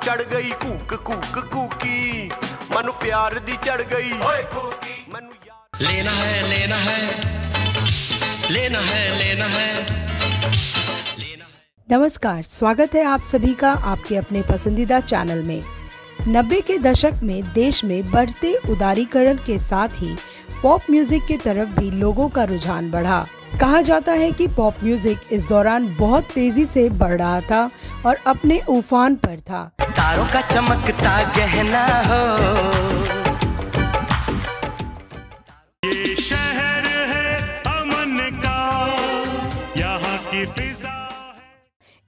ਚੜ ਗਈ ਕੂਕ ਕੂਕ ਕੂਕੀ ਮਨੂੰ ਪਿਆਰ ਦੀ ਚੜ ਗਈ ਓਏ ਕੂਕੀ ਮੈਨੂੰ ਯਾਰ लेना है लेना है लेना है लेना है लेना है नमस्कार स्वागत है आप सभी का आपके अपने पसंदीदा चैनल में नब्बे के दशक में देश में बढ़ते उदारीकरण के साथ ही पॉप म्यूजिक की तरफ भी लोगों का रुझान बढ़ा कहा जाता है कि पॉप म्यूजिक इस दौरान बहुत तेजी से बढ़ रहा था और अपने उफान पर था। तारों का चमकता गहना हो। ये शहर है अमन का यहाँ की फिजा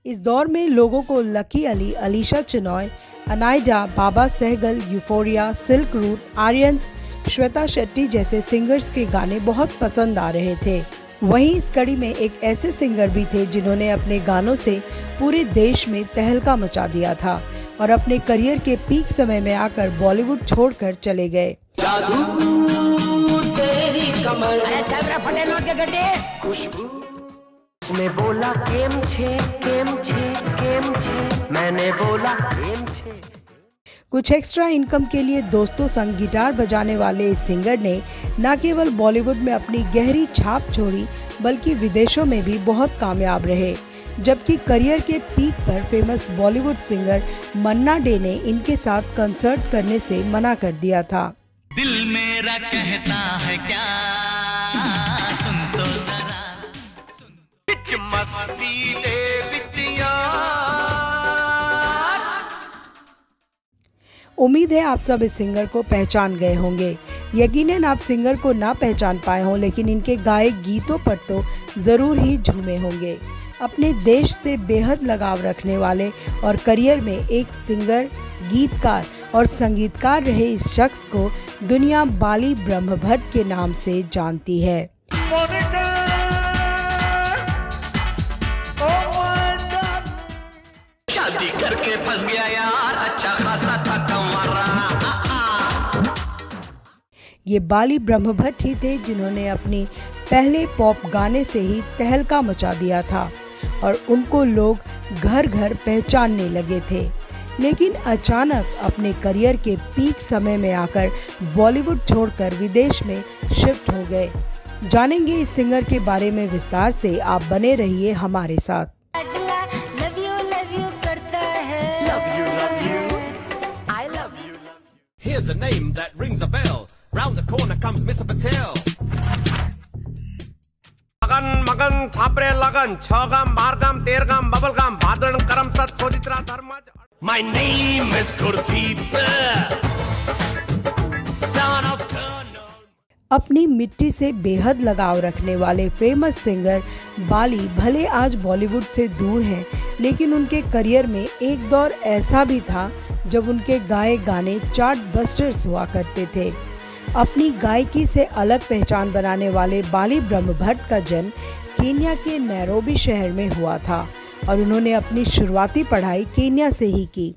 इस दौर में लोगों को Lucky Ali Alisha Chinai Anaida Baba Sehgal Euphoria silk route Aryans Shweta Shetty जैसे सिंगर्स के गाने बहुत पसंद आ रहे थे। वहीं इस कड़ी में एक ऐसे सिंगर भी थे जिन्होंने अपने गानों से पूरे देश में तहलका मचा दिया था और अपने करियर के पीक समय में आकर बॉलीवुड छोड़कर चले गए। उसने बोला केम छे केम छे केम छे। मैंने बोला केम छे। कुछ एक्स्ट्रा इनकम के लिए दोस्तों संग गिटार बजाने वाले इस सिंगर ने न केवल बॉलीवुड में अपनी गहरी छाप छोड़ी, बल्कि विदेशों में भी बहुत कामयाब रहे। जबकि करियर के पीक पर फ़ेमस बॉलीवुड सिंगर मन्ना डे ने इनके साथ कंसर्ट करने से मना कर दिया था। दिल मेरा कहता है क्या? उम्मीद है आप सब इस सिंगर को पहचान गए होंगे। यकीनन आप सिंगर को ना पहचान पाए हों, लेकिन इनके गाए गीतों पर तो ज़रूर ही झूमे होंगे। अपने देश से बेहद लगाव रखने वाले और करियर में एक सिंगर, गीतकार और संगीतकार रहे इस शख्स को दुनिया बाली ब्रह्म भट्ट के नाम से जानती है। ये बाली ब्रह्म भट्ट ही थे जिन्होंने अपने पहले पॉप गाने से ही तहलका मचा दिया था और उनको लोग घर घर पहचानने लगे थे। लेकिन अचानक अपने करियर के पीक समय में आकर बॉलीवुड छोड़कर विदेश में शिफ्ट हो गए। जानेंगे इस सिंगर के बारे में विस्तार से। आप बने रहिए हमारे साथ। Here's a name that rings a bell. Round the corner comes Mr. Patel. लगन मगन छापरे लगन छगाम बारगाम तेरगाम बबलगाम भादरण करम सत सोदित्रा Dharmaj My name is Gurdeep Son of अपनी मिट्टी से बेहद लगाव रखने वाले फ़ेमस सिंगर बाली भले आज बॉलीवुड से दूर हैं लेकिन उनके करियर में एक दौर ऐसा भी था जब उनके गाए गाने चार्ट बस्टर्स हुआ करते थे अपनी गायकी से अलग पहचान बनाने वाले बाली ब्रह्म भट्ट का जन्म केन्या के नैरोबी शहर में हुआ था और उन्होंने अपनी शुरुआती पढ़ाई केन्या से ही की।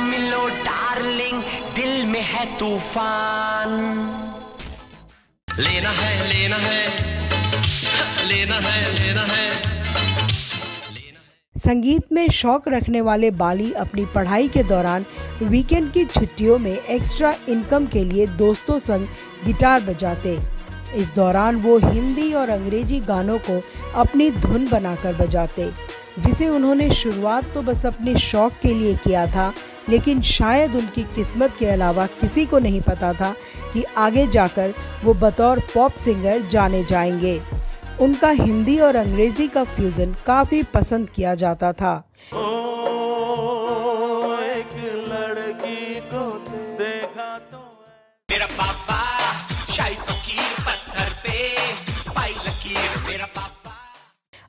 मिलो डार्लिंग, दिल में है तूफ़ान। लेना है लेना है। लेना है लेना है। संगीत में शौक रखने वाले बाली अपनी पढ़ाई के दौरान वीकेंड की छुट्टियों में एक्स्ट्रा इनकम के लिए दोस्तों संग गिटार बजाते। इस दौरान वो हिंदी और अंग्रेज़ी गानों को अपनी धुन बनाकर बजाते, जिसे उन्होंने शुरुआत तो बस अपने शौक के लिए किया था, लेकिन शायद उनकी किस्मत के अलावा किसी को नहीं पता था कि आगे जाकर वो बतौर पॉप सिंगर जाने जाएँगे। उनका हिंदी और अंग्रेज़ी का फ्यूजन काफ़ी पसंद किया जाता था। एक लड़की को देखा तो मेरा पापा शाही फकीर पत्थर पे पाई लकीर मेरा पापा।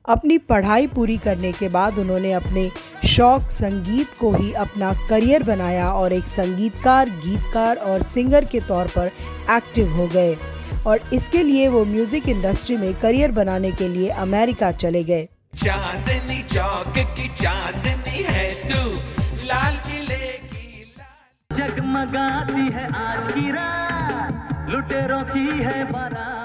अपनी पढ़ाई पूरी करने के बाद उन्होंने अपने शौक संगीत को ही अपना करियर बनाया और एक संगीतकार गीतकार और सिंगर के तौर पर एक्टिव हो गए। और इसके लिए वो म्यूज़िक इंडस्ट्री में करियर बनाने के लिए अमेरिका चले गए। चांदनी चौक की चांदनी है तू लाल किले की लाल। जगमगाती है आज की रात लुटेरों की है बारात।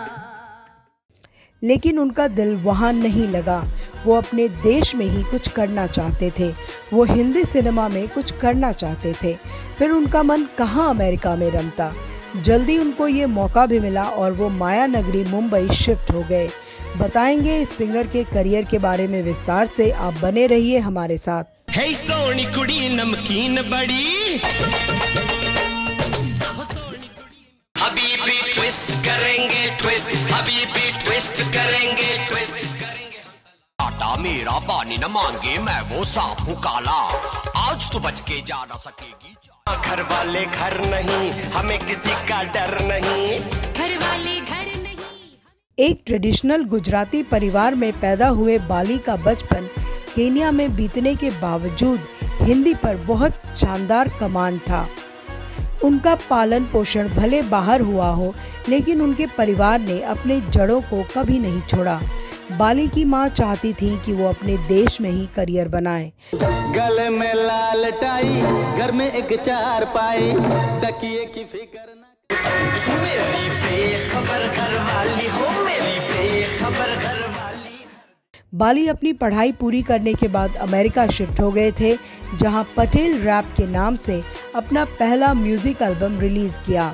लेकिन उनका दिल वहाँ नहीं लगा। वो अपने देश में ही कुछ करना चाहते थे। वो हिंदी सिनेमा में कुछ करना चाहते थे। फिर उनका मन कहाँ अमेरिका में रमता? जल्दी उनको ये मौका भी मिला और वो माया नगरी, मुंबई शिफ्ट हो गए। बताएँगे इस सिंगर के करियर के बारे में विस्तार से। आप बने रहिए हमारे साथ। है सोनी कुड़ी, नमकीन बड़ी। अभी भी ट्विस्ट करेंगे ट्विस्ट अभी भी ट्विस्ट करेंगे ट्विस्ट आटा मेरा पानी न मांगे मैं वो सांप हूँ काला आज तो बच के जा न सकेगी घर वाले घर नहीं हमें किसी का डर नहीं। घर वाले घर नहीं। एक ट्रेडिशनल गुजराती परिवार में पैदा हुए बाली का बचपन केनिया में बीतने के बावजूद हिंदी पर बहुत शानदार कमांड था। उनका पालन पोषण भले बाहर हुआ हो लेकिन उनके परिवार ने अपने जड़ों को कभी नहीं छोड़ा। बाली की माँ चाहती थी कि वो अपने देश में ही करियर बनाए। गले में लाल टाई घर में एक चार पाई तकिए की फ़िक्र मेरी बेखबर घर वाली हो मेरी बेखबर घर बाली अपनी पढ़ाई पूरी करने के बाद अमेरिका शिफ्ट हो गए थे जहाँ पटेल रैप के नाम से अपना पहला म्यूज़िक एल्बम रिलीज़ किया।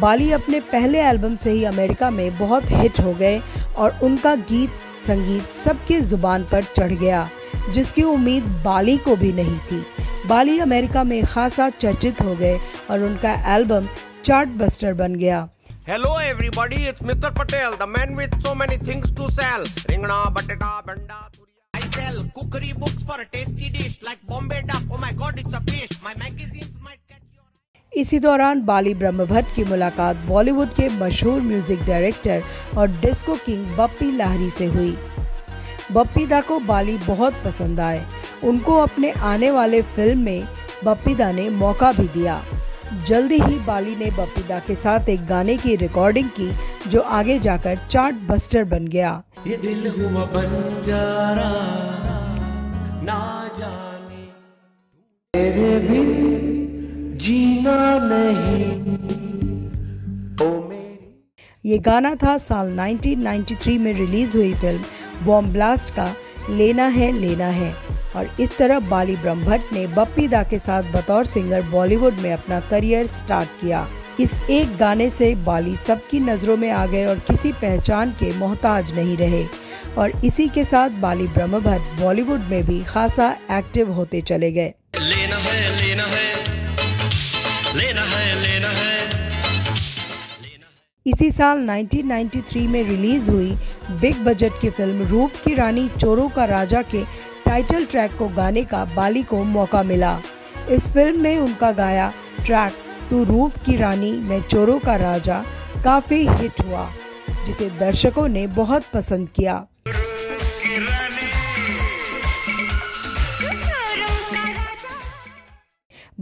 बाली अपने पहले एल्बम से ही अमेरिका में बहुत हिट हो गए और उनका गीत, संगीत सबके ज़ुबान पर चढ़ गया, जिसकी उम्मीद बाली को भी नहीं थी। बाली अमेरिका में खासा चर्चित हो गए और उनका एल्बम चार्ट बस्टर बन गया। Hello everybody it's mister Patel the man with so many things to sell रिंगणा, बटेटा, बंडा, तुरिया I sell cookery books for a tasty dish like Bombay duck oh my god it's a fish my magazine इसी दौरान बाली ब्रह्म भट्ट की मुलाकात बॉलीवुड के मशहूर music director और disco king Bappi Lahiri से हुई। बप्पी दा को बाली बहुत पसंद आए। उनको अपने आने वाले फ़िल्म में बप्पी दा ने मौका भी दिया। जल्दी ही बाली ने बप्पी दा के साथ एक गाने की रिकॉर्डिंग की जो आगे जाकर चार्ट बस्टर बन गया। ये दिल हुआ बंजारा ना जाने। तेरे बिन जीना नहीं। ओ मेरी ये गाना था साल 1993 में रिलीज़ हुई फ़िल्म बॉम्ब ब्लास्ट का लेना है लेना है। और इस तरह बाली ब्रह्म भट्ट ने बप्पी दा के साथ बतौर सिंगर बॉलीवुड में अपना करियर स्टार्ट किया। इस एक गाने से बाली सबकी नज़रों में आ गए और किसी पहचान के मोहताज नहीं रहे। और इसी के साथ बाली ब्रह्म भट्ट बॉलीवुड में भी खासा एक्टिव होते चले गए। लेना है लेना है। इसी साल 1993 में रिलीज़ हुई बिग बजट की फ़िल्म रूप की रानी चोरों का राजा के टाइटल ट्रैक को गाने का बाली को मौका मिला। इस फ़िल्म में उनका गाया ट्रैक तू रूप की रानी, मैं चोरों का राजा, काफ़ी हिट हुआ, जिसे दर्शकों ने बहुत पसंद किया।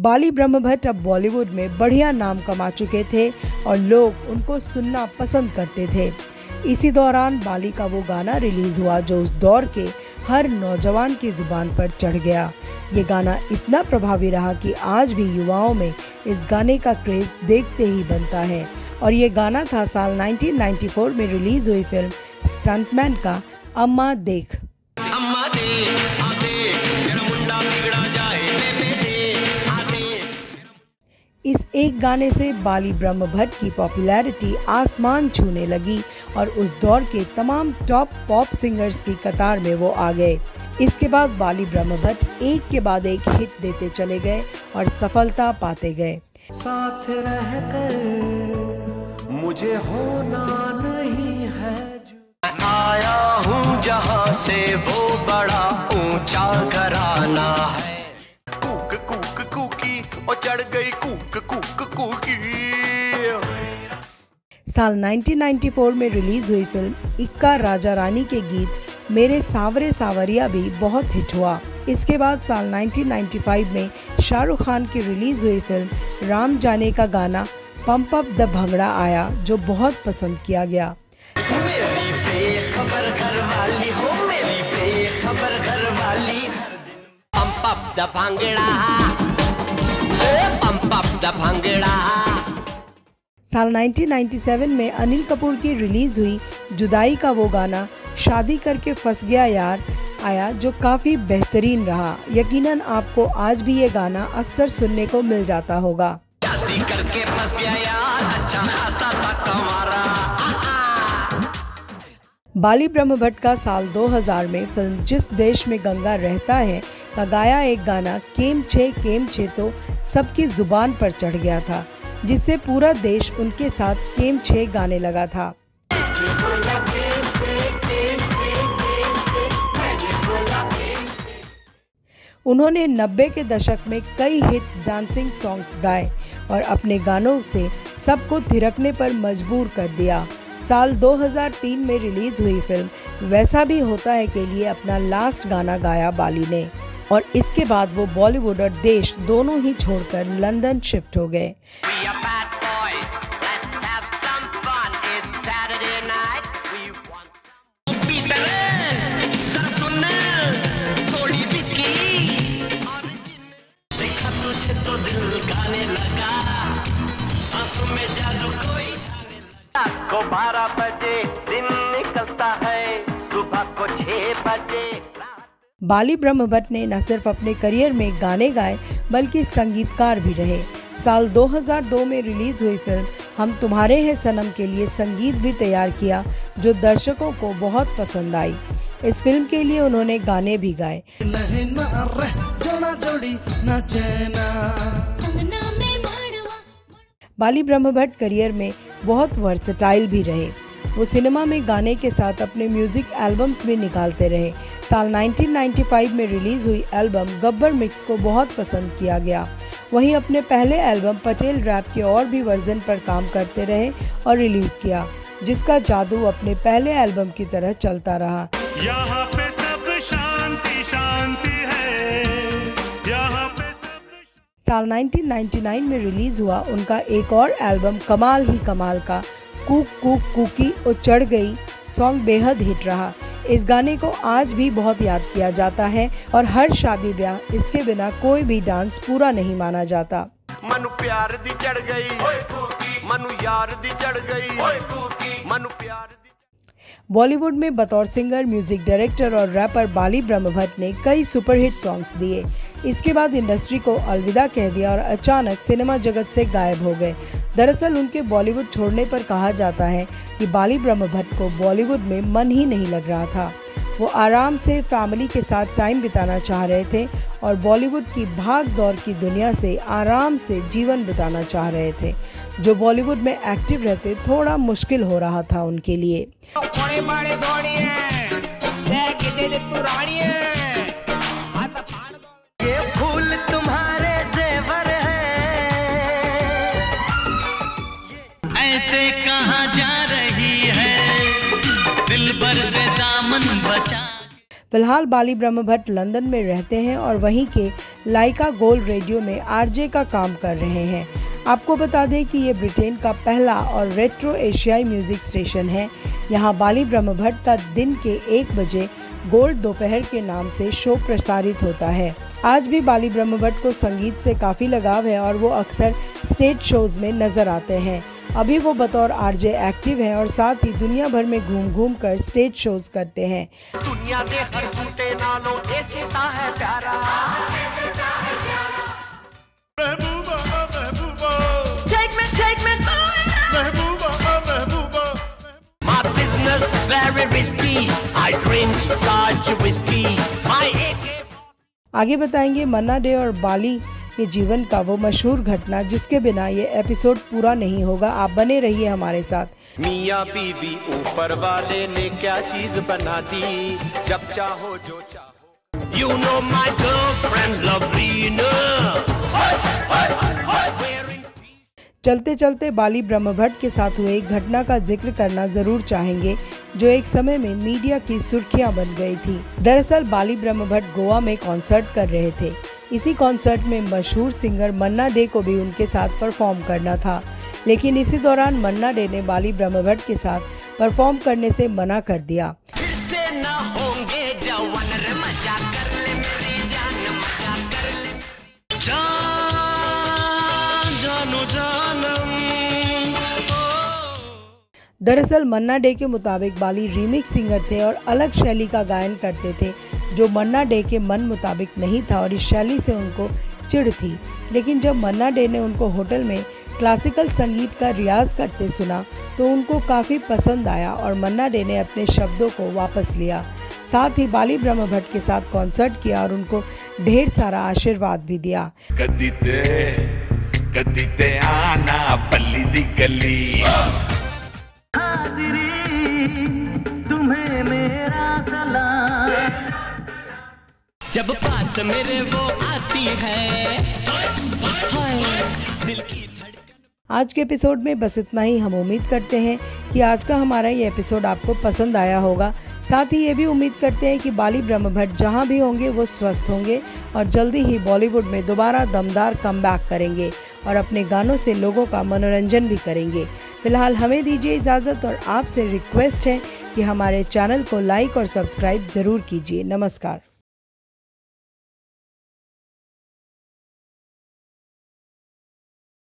बाली ब्रह्मभट्ट अब बॉलीवुड में बढ़िया नाम कमा चुके थे और लोग उनको सुनना पसंद करते थे। इसी दौरान बाली का वो गाना रिलीज़ हुआ जो उस दौर के हर नौजवान की ज़ुबान पर चढ़ गया। ये गाना इतना प्रभावी रहा कि आज भी युवाओं में इस गाने का क्रेज देखते ही बनता है। और ये गाना था साल 1994 में रिलीज़ हुई फ़िल्म स्टंटमैन का अम्मा देख। इस एक गाने से बाली ब्रह्म भट्ट की पॉपुलैरिटी आसमान छूने लगी और उस दौर के तमाम टॉप पॉप सिंगर्स की कतार में वो आ गए। इसके बाद बाली ब्रह्म भट्ट एक के बाद एक हिट देते चले गए और सफलता पाते गए। साथ रहकर मुझे होना नहीं है जो आया हूँ जहाँ से वो बड़ा ऊँचा घराना है। और चढ़ गई कूक कूक कूकी साल 1994 में रिलीज़ हुई फ़िल्म इक्का राजा रानी के गीत मेरे सावरे सावरिया भी बहुत हिट हुआ। इसके बाद साल 1995 में शाहरुख खान की रिलीज़ हुई फ़िल्म राम जाने का गाना पंप अप द भंगड़ा आया जो बहुत पसंद किया गया। Pump up the bhangra pump up the bhangra. साल 1997 में अनिल कपूर की रिलीज़ हुई जुदाई का वो गाना शादी करके फंस गया यार आया जो काफ़ी बेहतरीन रहा। यकीनन आपको आज भी ये गाना अक्सर सुनने को मिल जाता होगा। करके फंस गया यार अच्छा खासा था कमारा बाली ब्रह्म भट्ट का साल 2000 में फ़िल्म जिस देश में गंगा रहता है का गाया एक गाना, केम छे केम छे तो सबकी ज़ुबान पर चढ़ गया था, जिससे पूरा देश उनके साथ केम छे गाने लगा था। उन्होंने 90 के दशक में कई हिट डांसिंग सॉन्ग्स गाए और अपने गानों से सबको थिरकने पर मजबूर कर दिया। साल 2003 में रिलीज़ हुई फ़िल्म, वैसा भी होता है के लिए अपना लास्ट गाना गाया बाली ने। और इसके बाद वो बॉलीवुड और देश दोनों ही छोड़कर लंदन शिफ्ट हो गए तो को बारह बजे दिन निकलता है सुबह को छह बजे बाली ब्रह्म भट्ट ने न सिर्फ़ अपने करियर में गाने गाए, बल्कि संगीतकार भी रहे। साल 2002 में रिलीज़ हुई फ़िल्म हम तुम्हारे हैं सनम के लिए संगीत भी तैयार किया, जो दर्शकों को बहुत पसंद आई। इस फ़िल्म के लिए उन्होंने गाने भी गाए। बाली ब्रह्म भट्ट करियर में बहुत वर्सटाइल भी रहे। वो सिनेमा में गाने के साथ अपने म्यूज़िक एल्बम्स भी निकालते रहे। साल 1995 में रिलीज़ हुई एल्बम गब्बर मिक्स को बहुत पसंद किया गया। वहीं अपने पहले एल्बम पटेल रैप के और भी वर्जन पर काम करते रहे और रिलीज़ किया जिसका जादू अपने पहले एल्बम की तरह चलता रहा। यहाँ पे सब शांति शांति है। यहाँ पे सब साल 1999 में रिलीज़ हुआ उनका एक और एल्बम कमाल ही कमाल का कूक कूक कुकी और चढ़ गई। सॉन्ग बेहद हिट रहा। इस गाने को आज भी बहुत याद किया जाता है और हर शादी ब्याह इसके बिना कोई भी डांस पूरा नहीं माना जाता। मनु प्यार दी चढ़ गई। मनु यार दी चढ़ गई। मनु प्यार बॉलीवुड में बतौर सिंगर म्यूज़िक डायरेक्टर और रैपर बाली ब्रह्म भट्ट ने कई सुपरहिट सॉन्ग्स दिए। इसके बाद इंडस्ट्री को अलविदा कह दिया और अचानक सिनेमा जगत से गायब हो गए। दरअसल उनके बॉलीवुड छोड़ने पर कहा जाता है कि बाली ब्रह्म भट्ट को बॉलीवुड में मन ही नहीं लग रहा था। वो आराम से फैमिली के साथ टाइम बिताना चाह रहे थे और बॉलीवुड की भाग दौड़ की दुनिया से आराम से जीवन बिताना चाह रहे थे। जो बॉलीवुड में एक्टिव रहते, थोड़ा मुश्किल हो रहा था उनके लिए। ऐसे कहाँ जा रही है? दिल भर से दामन बचा फ़िलहाल बाली ब्रह्म भट्ट लंदन में रहते हैं और वहीं के लाइका गोल्ड रेडियो में आरजे का काम कर रहे हैं। आपको बता दें कि ये ब्रिटेन का पहला और रेट्रो एशियाई म्यूज़िक स्टेशन है। यहाँ बाली ब्रह्म भट्ट का दिन के एक बजे गोल्ड दोपहर के नाम से शो प्रसारित होता है। आज भी बाली ब्रह्म भट्ट को संगीत से काफ़ी लगाव है और वो अक्सर स्टेज शोज़ में नज़र आते हैं। अभी वो बतौर आरजे एक्टिव हैं और साथ ही दुनिया भर में घूम घूम कर स्टेज शोज़ करते हैं। दुनिया दे हर नालों है प्यारा. आगे बताएँगे मन्ना डे और बाली। के जीवन का वो मशहूर घटना जिसके बिना ये एपिसोड पूरा नहीं होगा। आप बने रहिए हमारे साथ। मियाँ बीवी ऊपर वाले ने क्या चीज़ बना दी? जब चाहो जो चाहो. चलते चलते बाली ब्रह्म के साथ हुए एक घटना का ज़िक्र करना ज़रूर चाहेंगे जो एक समय में मीडिया की सुर्खियाँ बन गई थी। दरअसल बाली ब्रह्म गोवा में कॉन्सर्ट कर रहे थे। इसी कॉन्सर्ट में मशहूर सिंगर मन्ना डे को भी उनके साथ परफॉर्म करना था। लेकिन इसी दौरान मन्ना डे ने बाली ब्रह्म भट्ट के साथ परफॉर्म करने से मना कर दिया। दरअसल मन्ना डे के मुताबिक बाली रीमिक्स सिंगर थे और अलग शैली का गायन करते थे, जो मन्ना डे के मन मुताबिक नहीं था और इस शैली से उनको चिढ़ थी। लेकिन जब मन्ना डे ने उनको होटल में क्लासिकल संगीत का रियाज करते सुना तो उनको काफ़ी पसंद आया और मन्ना डे ने अपने शब्दों को वापस लिया। साथ ही बाली ब्रह्म भट्ट के साथ कॉन्सर्ट किया और उनको ढेर सारा आशीर्वाद भी दिया। कदी ते कदी ते आना जब पास मेरे वो आती है। आज के एपिसोड में बस इतना ही। हम उम्मीद करते हैं कि आज का हमारा ये एपिसोड आपको पसंद आया होगा। साथ ही ये भी उम्मीद करते हैं कि बाली ब्रह्म भट्ट जहाँ भी होंगे, वो स्वस्थ होंगे और जल्दी ही बॉलीवुड में दोबारा दमदार कम करेंगे और अपने गानों से लोगों का मनोरंजन भी करेंगे। फ़िलहाल हमें दीजिए इजाज़त और आपसे रिक्वेस्ट है कि हमारे चैनल को लाइक और सब्सक्राइब ज़रूर कीजिए। नमस्कार।